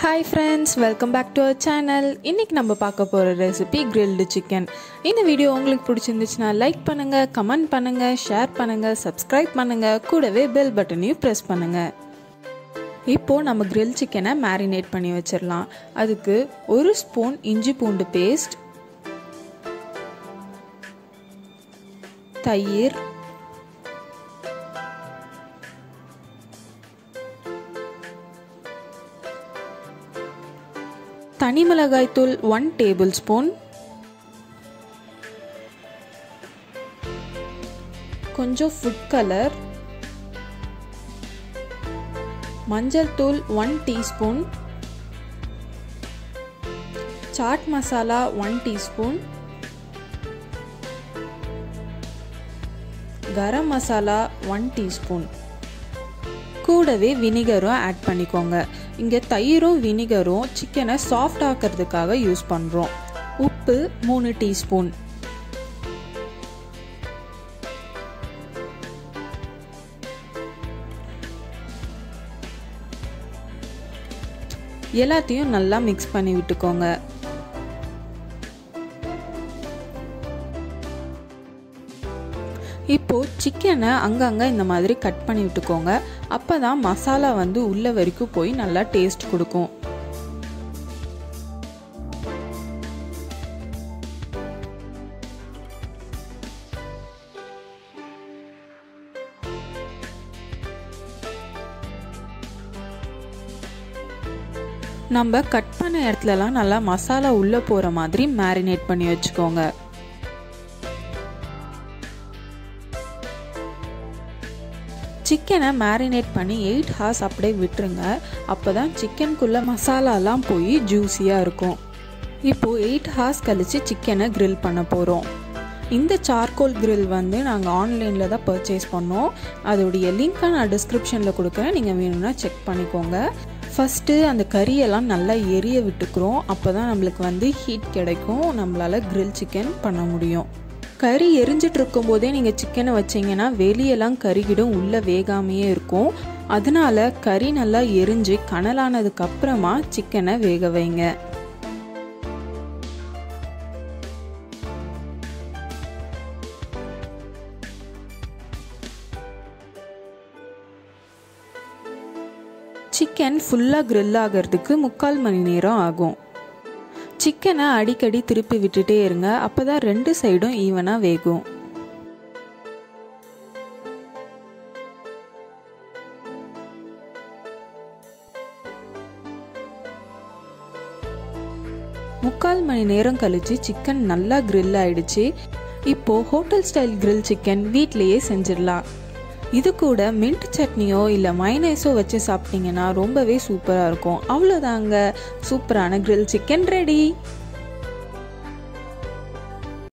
Hi friends welcome back to our channel இன்றைக்கி நம்ம பார்க்க போகிற ரெசிபி கிரில்டு சிக்கன் இந்த வீடியோ உங்களுக்கு பிடிச்சிருந்துச்சுன்னா லைக் பண்ணுங்கள் கமெண்ட் பண்ணுங்கள் ஷேர் பண்ணுங்கள் சப்ஸ்கிரைப் பண்ணுங்கள் கூடவே பெல் பட்டனையும் ப்ரெஸ் பண்ணுங்கள் இப்போது நம்ம கிரில் சிக்கனை மேரினேட் பண்ணி வச்சிடலாம். அதுக்கு ஒரு ஸ்பூன் இஞ்சி பூண்டு பேஸ்ட் தயிர் தனி மிளகாய்த்தூள் ஒன் டேபிள் ஸ்பூன் கொஞ்சம் ஃபுட் கலர் மஞ்சள் தூள் one teaspoon chaat masala one teaspoon garam masala one teaspoon கூடவே வினிகரும் ஆட் பண்ணிக்கோங்க. இங்கே தயிரும் வினிகரும் சிக்கனை சாஃப்ட் ஆக்கிறதுக்காக யூஸ் பண்ணுறோம் உப்பு மூணு டீஸ்பூன் எல்லாத்தையும் நல்லா மிக்ஸ் பண்ணி விட்டுக்கோங்க. இப்போது சிக்கனை அங்கங்கே இந்த மாதிரி கட் பண்ணி விட்டுக்கோங்க. அப்போ தான் மசாலா வந்து உள்ளே வரைக்கும் போய் நல்லா டேஸ்ட் கொடுக்கும். நம்ம கட் பண்ண இடத்துலலாம் நல்லா மசாலா உள்ளே போகிற மாதிரி மேரினேட் பண்ணி வச்சுக்கோங்க. சிக்கனை மேரினேட் பண்ணி எயிட் ஹார்ஸ் அப்படியே விட்டுருங்க. அப்போ தான் சிக்கனுக்குள்ளே மசாலாலாம் போய் ஜூஸியாக இருக்கும். இப்போது எயிட் ஹார்ஸ் கழித்து சிக்கனை க்ரில் பண்ண போகிறோம் இந்த சார்கோல் க்ரில் வந்து நாங்கள் ஆன்லைனில் தான் பர்ச்சேஸ் பண்ணோம். அதோடைய லிங்க்கை நான் டிஸ்கிரிப்ஷனில் கொடுக்குறேன். நீங்கள் வேணும்னா செக் பண்ணிக்கோங்க. ஃபஸ்ட்டு அந்த கறியெல்லாம் நல்லா எரிய விட்டுக்கிறோம். அப்போ தான் நம்மளுக்கு வந்து ஹீட் கிடைக்கும். நம்மளால் க்ரில் சிக்கன் பண்ண முடியும். கறி எரிஞ்சிட்டு இருக்கும் போதே நீங்கள் சிக்கனை வச்சிங்கன்னா வெளியெல்லாம் கறிகிடும் உள்ளே வேகாமையே இருக்கும். அதனால கறி நல்லா எரிஞ்சு கனலானதுக்கு அப்புறமா சிக்கனை வேக வைங்க. சிக்கன் ஃபுல்லாக க்ரில் ஆகிறதுக்கு முக்கால் மணி நேரம் ஆகும். சிக்கனை அடிக்கடி திருப்பி விட்டுட்டே இருங்க. அப்போ தான் ரெண்டு சைடும் ஈவனாக வேகும். முக்கால் மணி நேரம் கழிச்சு சிக்கன் நல்லா கிரில் ஆயிடுச்சு. இப்போ ஹோட்டல் ஸ்டைல் க்ரில் சிக்கன் வீட்லேயே செஞ்சிடலாம். இது கூட மின்ட் சட்னியோ இல்லை மைனைஸோ வச்சு சாப்பிட்டீங்கன்னா ரொம்பவே சூப்பராக இருக்கும். அவ்வளோதாங்க சூப்பரான க்ரில் சிக்கன் ரெடி